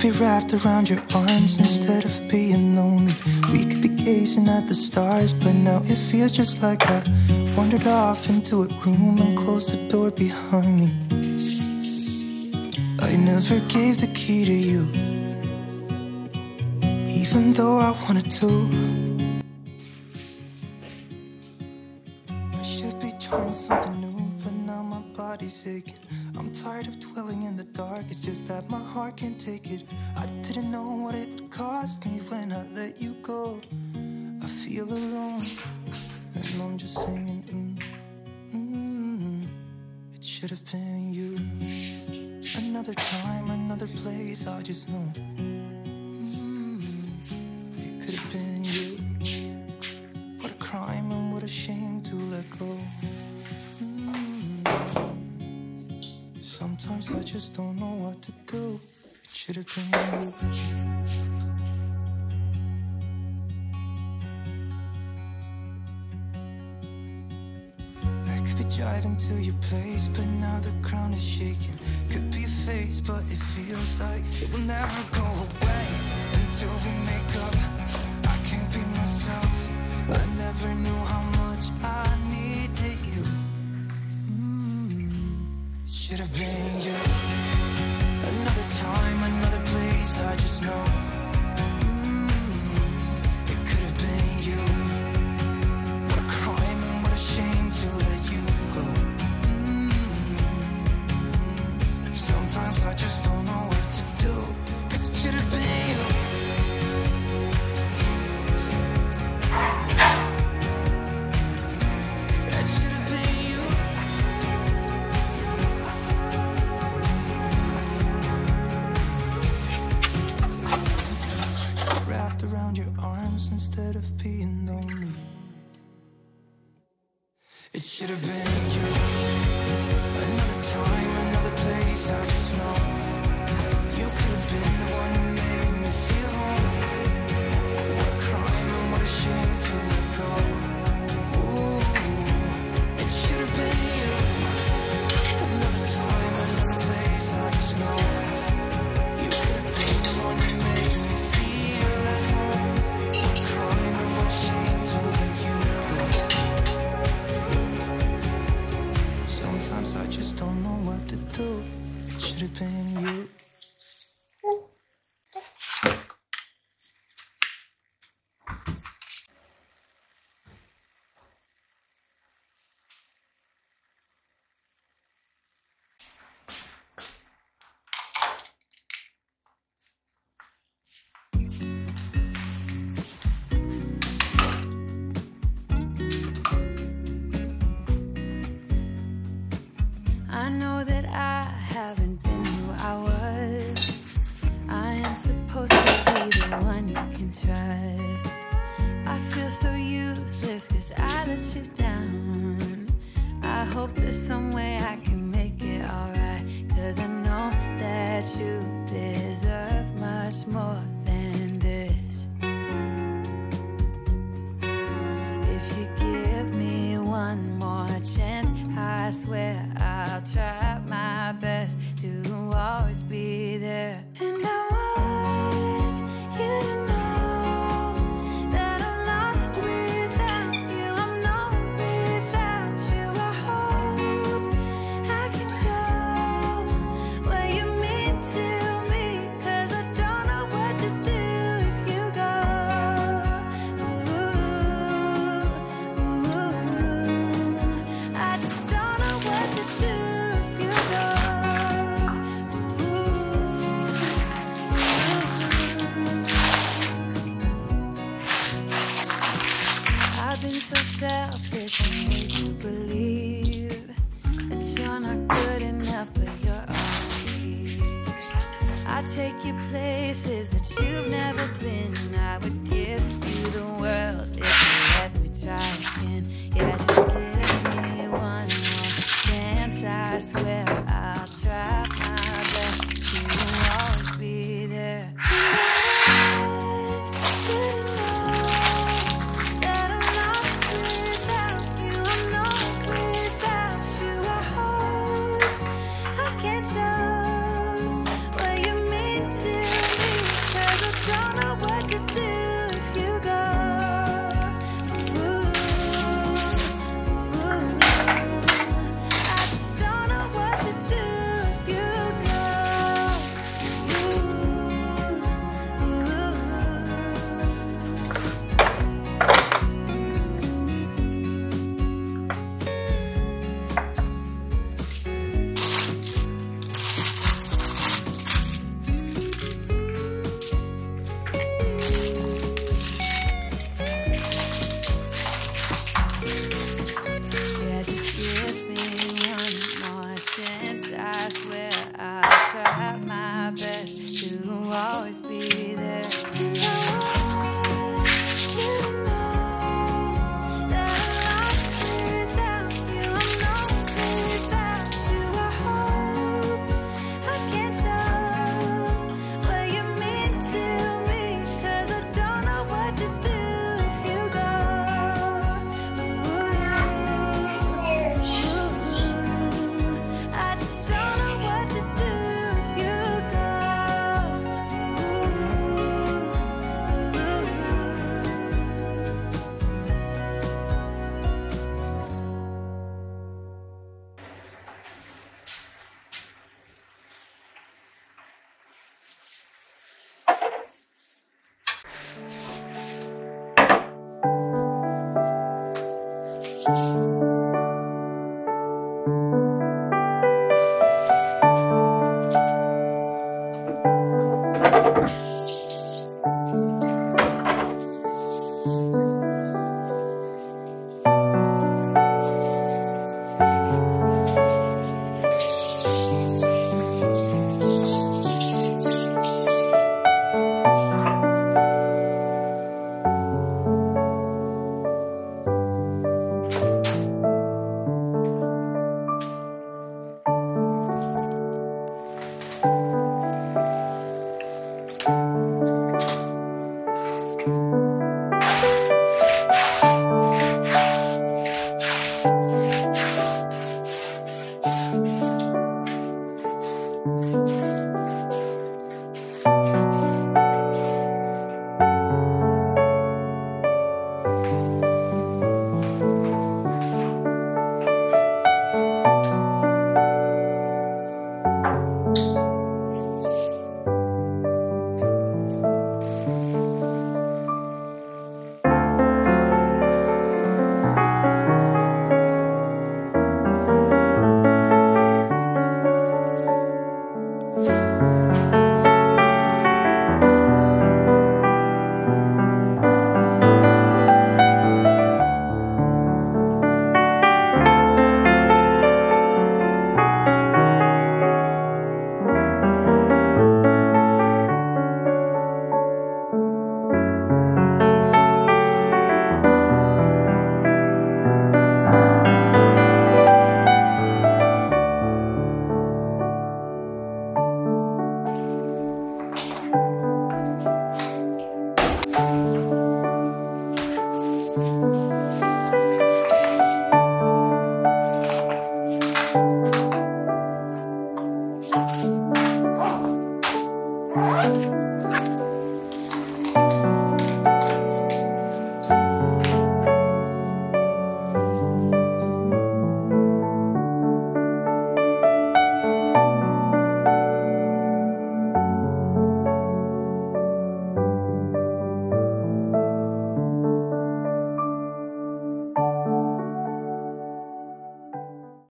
be wrapped around your arms instead of being lonely. We could be gazing at the stars, but now it feels just like I wandered off into a room and closed the door behind me. I never gave the key to you, even though I wanted to. Tired of dwelling in the dark, it's just that my heart can't take it. I didn't know what it would cost me when I let you go. I feel alone, and I'm just singing. Mm, mm, it should have been you. Another time, another place, I just know. Should have you. I could be driving to your place, but now the ground is shaking. Could be a phase, but it feels like it will never go away until we make up. Cause I let you down. I hope there's some way I can make it alright. Cause I know that you deserve much more than this. If you give me one more chance, I swear I'll try my best to always be there. Places that you've never been. I swear I try my best to always be you.